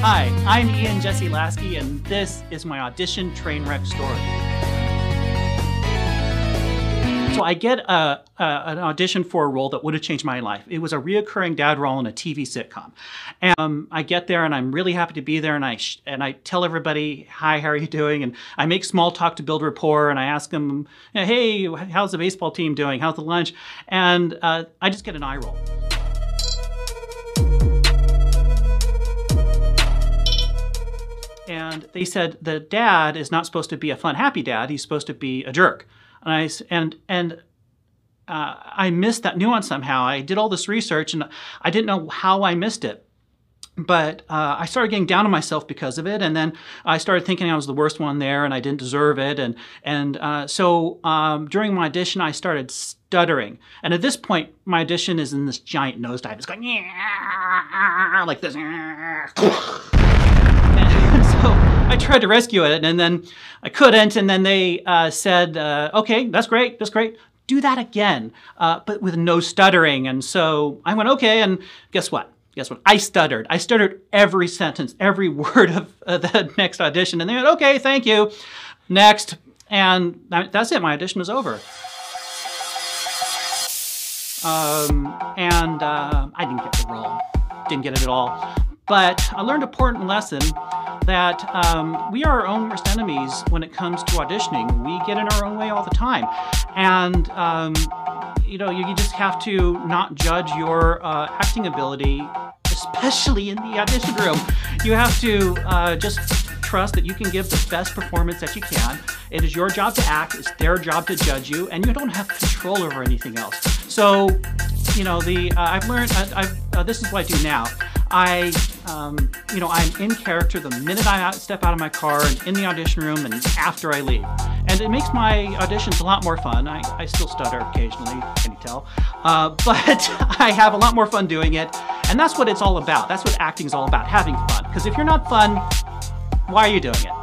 Hi, I'm Ian Jesse Lasky, and this is my audition train wreck story. So I get a, a, an audition for a role that would have changed my life. It was a reoccurring dad role in a TV sitcom. And um, I get there and I'm really happy to be there and I, and I tell everybody, hi, how are you doing? And I make small talk to build rapport and I ask them, hey, how's the baseball team doing? How's the lunch? And uh, I just get an eye roll. And they said the dad is not supposed to be a fun, happy dad. He's supposed to be a jerk. And I and and uh, I missed that nuance somehow. I did all this research and I didn't know how I missed it. But uh, I started getting down on myself because of it, and then I started thinking I was the worst one there, and I didn't deserve it, and and uh, so um, during my audition I started stuttering, and at this point my audition is in this giant nosedive. It's going like this. so I tried to rescue it, and then I couldn't. And then they uh, said, uh, "Okay, that's great. That's great. Do that again, uh, but with no stuttering." And so I went, "Okay." And guess what? Guess what? I stuttered. I stuttered every sentence, every word of the next audition. And they went, "Okay, thank you. Next." And that's it. My audition was over. Um, and uh, I didn't get the role. Didn't get it at all. But I learned an important lesson that um, we are our own worst enemies when it comes to auditioning. We get in our own way all the time. And, um, you know, you, you, just have to not judge your uh, acting ability, especially in the audition room. You have to uh, just trust that you can give the best performance that you can. It is your job to act, it's their job to judge you, and you don't have control over anything else. So, you know, the uh, I've learned, I, I've, uh, this is what I do now. I, um, you know, I'm in character the minute I step out of my car and in the audition room and after I leave. And it makes my auditions a lot more fun. I, I still stutter occasionally, can you tell? Uh, but I have a lot more fun doing it. And that's what it's all about. That's what acting is all about, having fun. Because if you're not fun, why are you doing it?